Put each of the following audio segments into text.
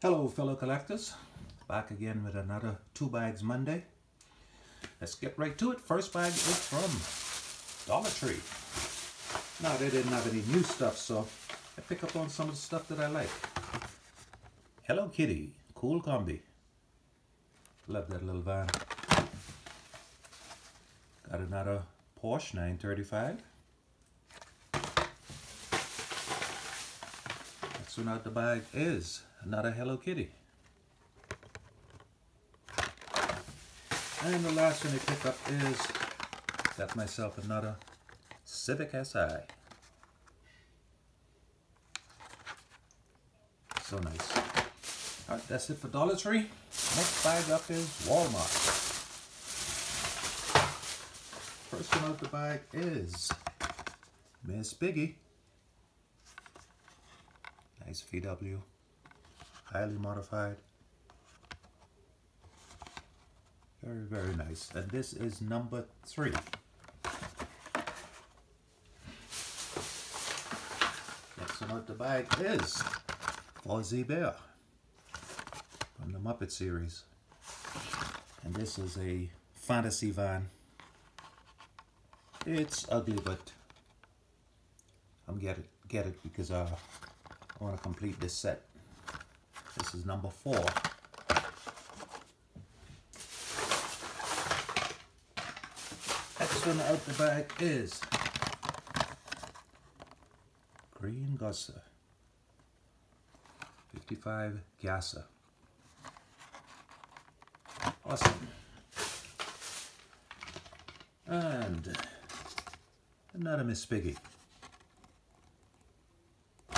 Hello fellow collectors, back again with another Two Bags Monday. Let's get right to it. First bag is from Dollar Tree. Now they didn't have any new stuff so I pick up on some of the stuff that I like. Hello Kitty, Kool Kombi. Love that little van. Got another Porsche 935. Next one out the bag is another Hello Kitty. And the last one I pick up is, got myself another Civic Si. So nice. Alright, that's it for Dollar Tree. Next bag up is Walmart. First one out the bag is Miss Piggy. Nice VW highly modified. Very, very nice. And this is number three. One out the bag is Fozzie Bear from the Muppet series. And this is a fantasy van. It's ugly, but I'm get it, get it because uh, I want to complete this set. This is number four. Next one out the bag is Green Gusser 55 Gasser. Awesome. And another Miss Piggy.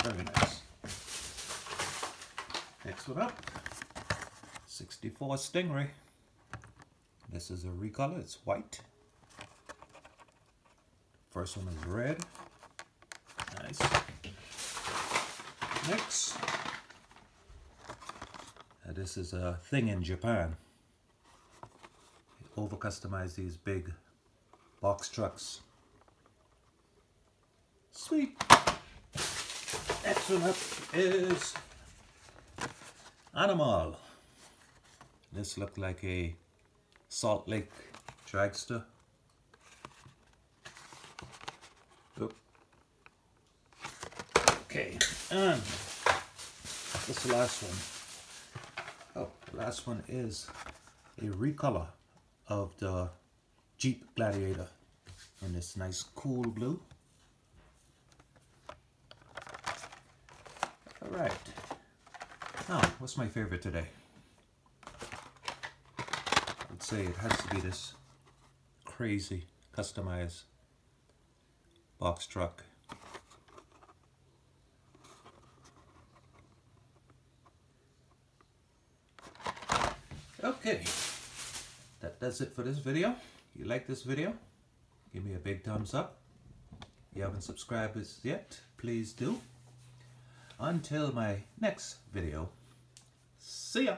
Very nice. Next one up, 64 Stingray. This is a recolor, it's white. First one is red. Nice. Next, uh, this is a thing in Japan. Over customize these big box trucks. Sweet. Next one up is Animal. This looked like a Salt Lake dragster. Oop. Okay, and this last one. Oh, the last one is a recolor of the Jeep Gladiator in this nice cool blue. All right. Oh, what's my favorite today? I'd say it has to be this crazy customized box truck. Okay, that does it for this video. If You like this video? Give me a big thumbs up. If you haven't subscribed yet, please do. Until my next video, see ya!